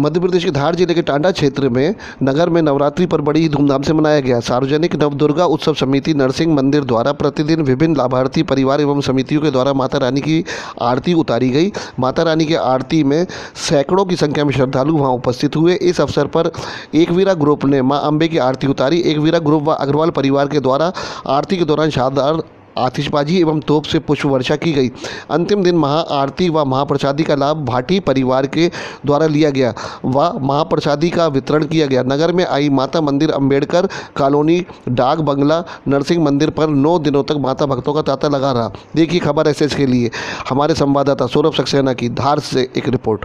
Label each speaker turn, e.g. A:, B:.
A: मध्य प्रदेश के धार ज़िले के टांडा क्षेत्र में नगर में नवरात्रि पर बड़ी ही धूमधाम से मनाया गया। सार्वजनिक नवदुर्गा उत्सव समिति नरसिंह मंदिर द्वारा प्रतिदिन विभिन्न लाभार्थी परिवार एवं समितियों के द्वारा माता रानी की आरती उतारी गई। माता रानी की आरती में सैकड़ों की संख्या में श्रद्धालु वहाँ उपस्थित हुए। इस अवसर पर एकवीरा ग्रुप ने माँ अम्बे की आरती उतारी। एकवीरा ग्रुप व अग्रवाल परिवार के द्वारा आरती के दौरान शानदार आतिशबाजी एवं तोप से पुष्प वर्षा की गई। अंतिम दिन महाआरती व महाप्रसादी का लाभ भाटी परिवार के द्वारा लिया गया व महाप्रसादी का वितरण किया गया। नगर में आई माता मंदिर अंबेडकर कॉलोनी, डाक बंगला, नरसिंह मंदिर पर नौ दिनों तक माता भक्तों का तांता लगा रहा। देखिए खबर एस के लिए। हमारे संवाददाता सौरभ सक्सेना की धार से एक रिपोर्ट।